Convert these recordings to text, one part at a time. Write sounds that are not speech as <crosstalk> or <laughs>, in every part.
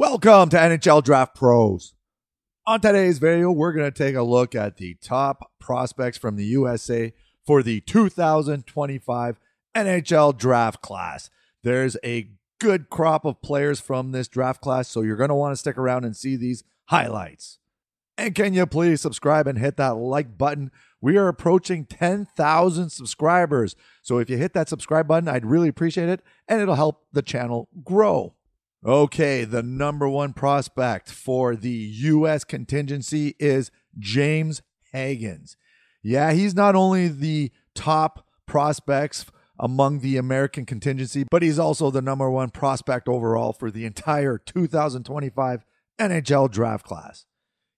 Welcome to NHL Draft Pros. On today's video, we're going to take a look at the top prospects from the USA for the 2025 NHL draft class. There's a good crop of players from this draft class, so you're going to want to stick around and see these highlights. And can you please subscribe and hit that like button? We are approaching 10,000 subscribers. So if you hit that subscribe button, I'd really appreciate it, and it'll help the channel grow. Okay, the number one prospect for the U.S. contingency is James Hagens. Yeah, he's not only the top prospects among the American contingency, but he's also the number one prospect overall for the entire 2025 NHL draft class.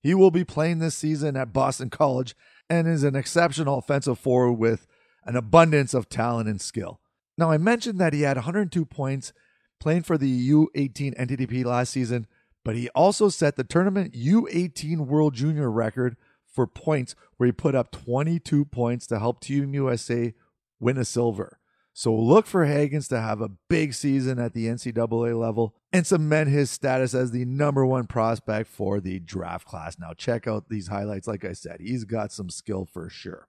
He will be playing this season at Boston College and is an exceptional offensive forward with an abundance of talent and skill. Now, I mentioned that he had 102 points playing for the U18 NTDP last season, but he also set the tournament U18 World Junior record for points where he put up 22 points to help Team USA win a silver. So look for Hagens to have a big season at the NCAA level and cement his status as the number one prospect for the draft class. Now, check out these highlights. Like I said, he's got some skill for sure.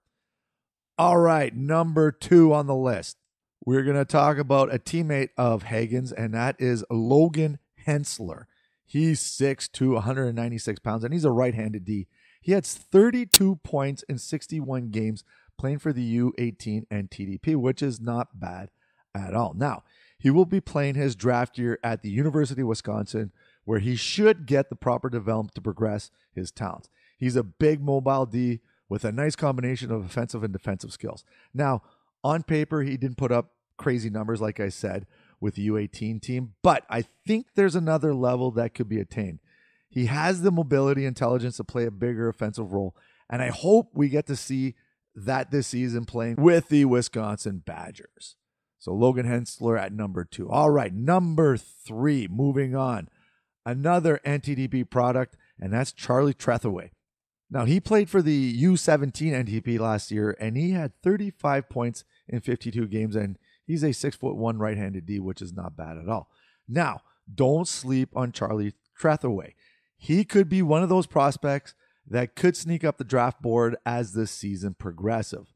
All right, number two on the list we're going to talk about a teammate of Hagens, and that is Logan Hensler. He's 6'2, 196 pounds, and he's a right handed D. He has 32 points in 61 games playing for the U18 NTDP, which is not bad at all. Now, he will be playing his draft year at the University of Wisconsin, where he should get the proper development to progress his talents. He's a big mobile D with a nice combination of offensive and defensive skills. Now, on paper, he didn't put up crazy numbers, like I said, with the U18 team, but I think there's another level that could be attained. He has the mobility intelligence to play a bigger offensive role, and I hope we get to see that this season playing with the Wisconsin Badgers. So Logan Hensler at number two. All right, number three, moving on. Another NTDP product, and that's Charlie Trethewey. Now, he played for the U17 NTDP last year, and he had 35 points in 52 games, and he's a six foot one right handed D, which is not bad at all. Now, don't sleep on Charlie Trethewey. He could be one of those prospects that could sneak up the draft board as this season progresses.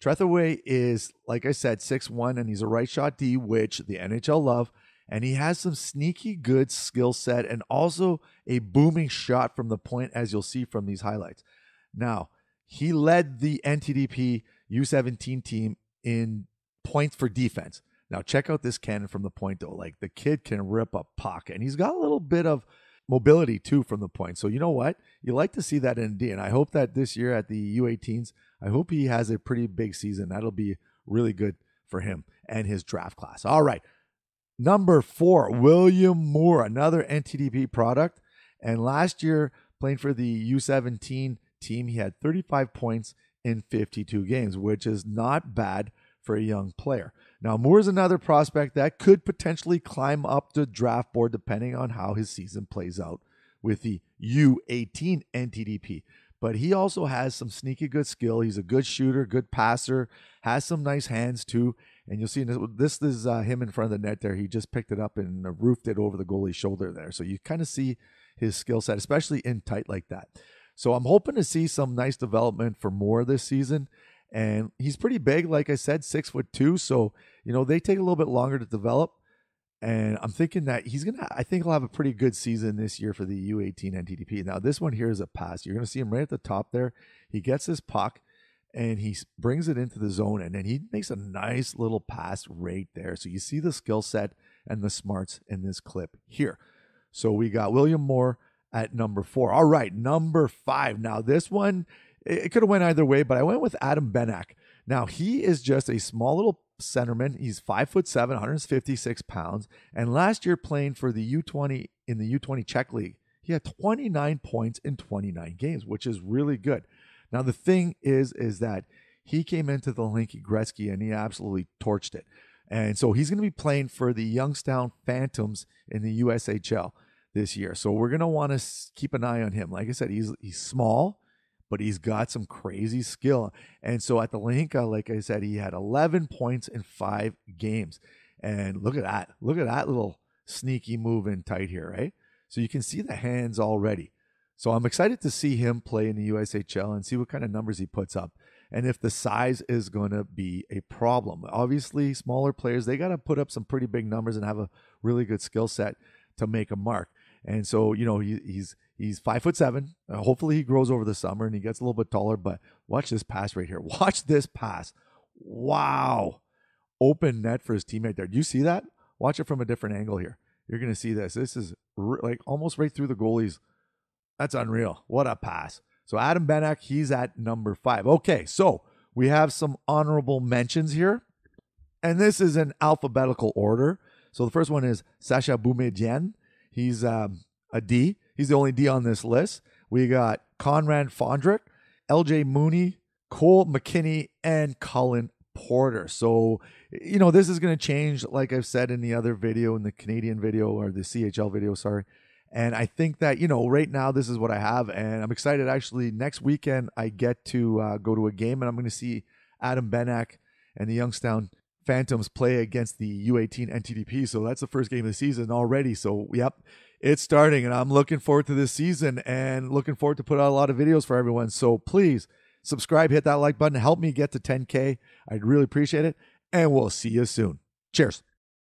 Trethewey is, like I said, six one, and he's a right shot D, which the NHL love. And he has some sneaky good skill set and also a booming shot from the point, as you'll see from these highlights. Now, he led the NTDP U17 team in points for defense. Now, check out this cannon from the point, though. Like the kid can rip a puck, and he's got a little bit of mobility too from the point. So, you know what? You like to see that in D. And I hope that this year at the U18s, I hope he has a pretty big season. That'll be really good for him and his draft class. All right. Number four, William Moore, another NTDP product. And last year, playing for the U17 team, he had 35 points in 52 games, which is not bad for a young player. Now, Moore is another prospect that could potentially climb up the draft board depending on how his season plays out with the U18 NTDP. But he also has some sneaky good skill. He's a good shooter, good passer, has some nice hands too. And you'll see this, is uh, him in front of the net there. He just picked it up and roofed it over the goalie's shoulder there. So you kind of see his skill set, especially in tight like that. So I'm hoping to see some nice development for Moore this season. And he's pretty big, like I said, six foot two. So, you know, they take a little bit longer to develop. And I'm thinking that he's going to, I think he'll have a pretty good season this year for the U18 NTDP. Now, this one here is a pass. You're going to see him right at the top there. He gets his puck and he brings it into the zone and then he makes a nice little pass right there. So you see the skill set and the smarts in this clip here. So we got William Moore at number four. All right, number five. Now this one, it could have went either way, but I went with Adam Benak. Now he is just a small little centerman. He's five foot seven, 156 pounds, and last year playing for the U20 in the U20 Czech League, he had 29 points in 29 games, which is really good. Now the thing is, is that he came into the Hlinka Gretzky and he absolutely torched it. And so he's going to be playing for the Youngstown Phantoms in the USHL this year. So we're going to want to keep an eye on him. Like I said, he's he's small, but he's got some crazy skill. And so at the Hlinka, like I said, he had 11 points in five games. And look at that. Look at that little sneaky move in tight here, right? So you can see the hands already. So I'm excited to see him play in the USHL and see what kind of numbers he puts up and if the size is going to be a problem. Obviously, smaller players, they got to put up some pretty big numbers and have a really good skill set to make a mark. And so, you know, he, he's he's five foot seven. Uh, hopefully, he grows over the summer and he gets a little bit taller. But watch this pass right here. <laughs> Watch this pass. Wow, open net for his teammate there. Do you see that? Watch it from a different angle here. You're gonna see this. This is like almost right through the goalies. That's unreal. What a pass. So Adam Benak, he's at number five. Okay, so we have some honorable mentions here, and this is in alphabetical order. So the first one is Sascha Boumedienne. He's um, a D. He's the only D on this list. We got Conrad Fondrk, LJ Mooney, Cole McKinney, and Cullen Porter. So, you know, this is going to change, like I've said in the other video, in the Canadian video or the CHL video, sorry. And I think that, you know, right now this is what I have. And I'm excited. Actually, next weekend I get to uh, go to a game and I'm going to see Adam Benak and the Youngstown Phantoms play against the U18 NTDP. So that's the first game of the season already. So, yep, it's starting. And I'm looking forward to this season and looking forward to put out a lot of videos for everyone. So please subscribe, hit that like button, help me get to 10K. I'd really appreciate it. And we'll see you soon. Cheers.